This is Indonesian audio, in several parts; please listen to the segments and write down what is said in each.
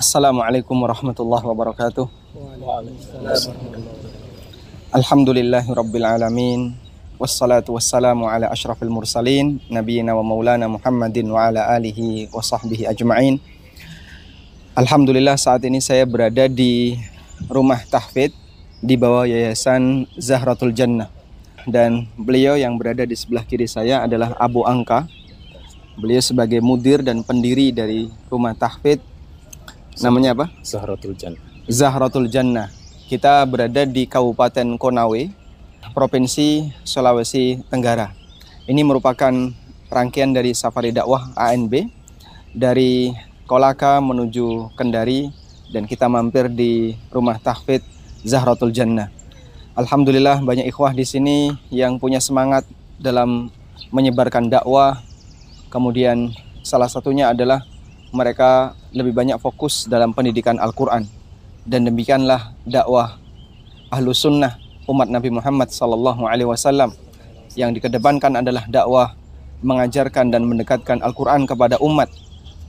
Assalamualaikum warahmatullahi wabarakatuh. Alhamdulillahi rabbil alamin. Wassalatu wassalamu ala ashrafil mursalin Nabiyina wa maulana Muhammadin wa ala alihi wa sahbihi ajma'in Alhamdulillah saat ini saya berada di rumah tahfid di bawah yayasan Zahratul Jannah dan beliau yang berada di sebelah kiri saya adalah Abu Angka beliau sebagai mudir dan pendiri dari rumah tahfid namanya apa? Zahratul Jannah. Zahratul Jannah. Kita berada di Kabupaten Konawe, Provinsi Sulawesi Tenggara. Ini merupakan rangkaian dari safari dakwah ANB dari Kolaka menuju Kendari dan kita mampir di rumah tahfidz Zahratul Jannah. Alhamdulillah banyak ikhwah di sini yang punya semangat dalam menyebarkan dakwah. Kemudian salah satunya adalah mereka lebih banyak fokus dalam pendidikan Al-Quran. Dan demikianlah dakwah ahlu sunnah umat Nabi Muhammad Sallallahu Alaihi Wasallam. Yang dikedepankan adalah dakwah mengajarkan dan mendekatkan Al-Quran kepada umat.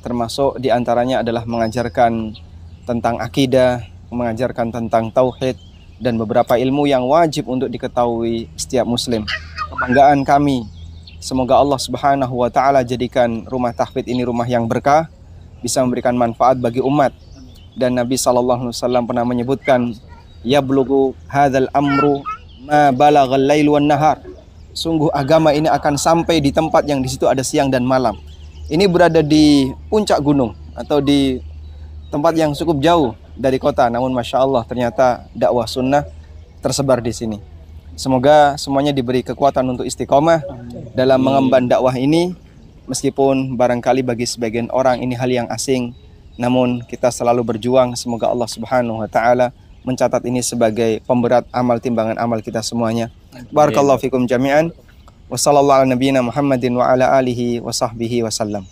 Termasuk di antaranya adalah mengajarkan tentang akidah, mengajarkan tentang tauhid dan beberapa ilmu yang wajib untuk diketahui setiap muslim. Kebanggaan kami Semoga Allah Subhanahu wa taala jadikan rumah tahfidz ini rumah yang berkah bisa memberikan manfaat bagi umat. Dan Nabi sallallahu alaihi wasallam pernah menyebutkan ya blugu hadzal amru ma balaghal lail wan nahar. Sungguh agama ini akan sampai di tempat yang di situ ada siang dan malam. Ini berada di puncak gunung atau di tempat yang cukup jauh dari kota. Namun masya Allah ternyata dakwah sunnah tersebar di sini. Semoga semuanya diberi kekuatan untuk istiqomah dalam mengemban dakwah ini Meskipun barangkali bagi sebagian orang ini hal yang asing, namun kita selalu berjuang semoga Allah Subhanahu wa taala mencatat ini sebagai pemberat amal timbangan amal kita semuanya. Barakallahu fikum jami'an. Wassallallahu ala nabiyyina Muhammadin wa ala alihi wa sahbihi wasallam.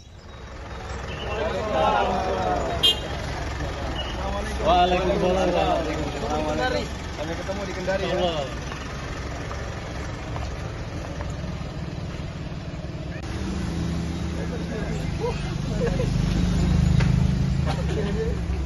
Waalaikumsalam. Sampai ketemu di Kendari ya. Thank you.